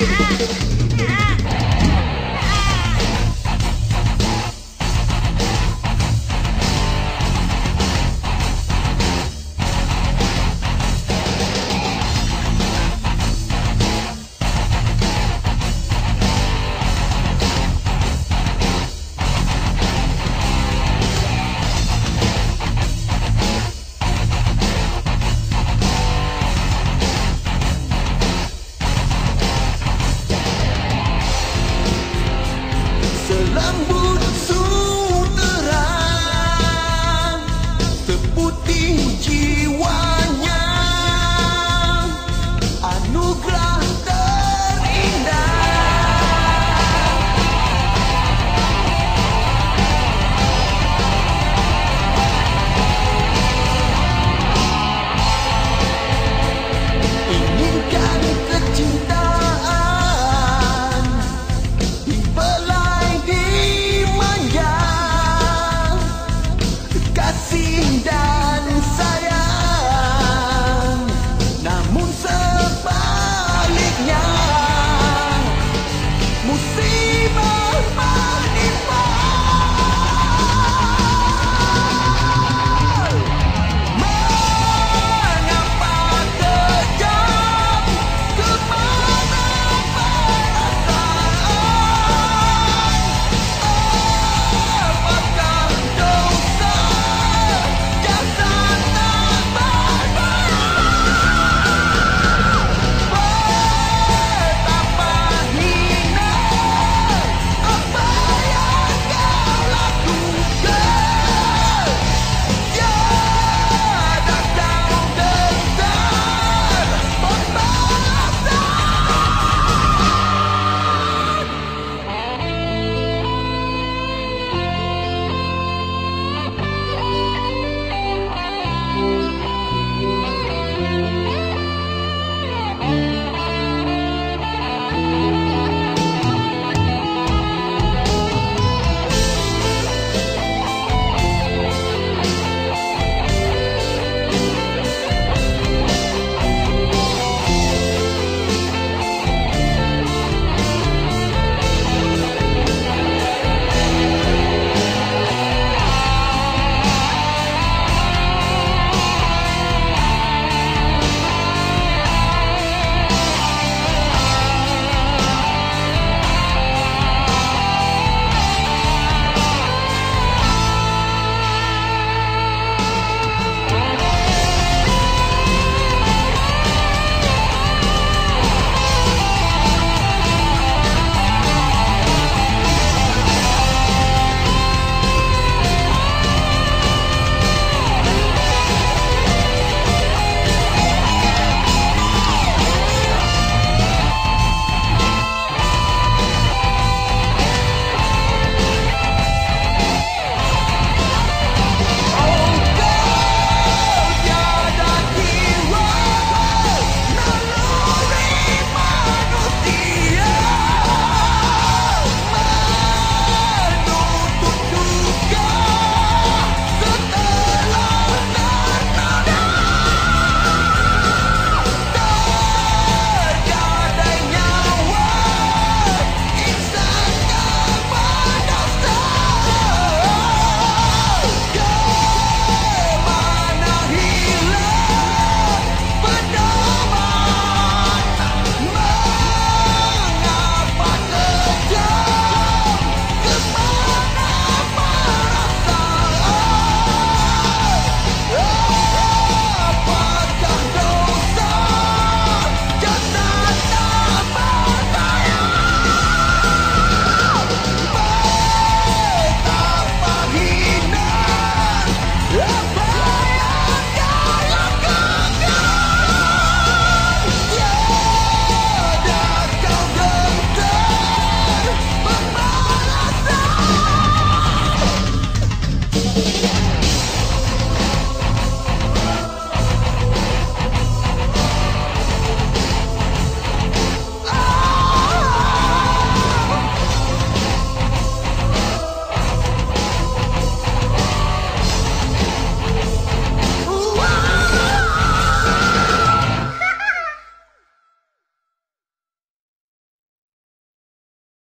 Ah!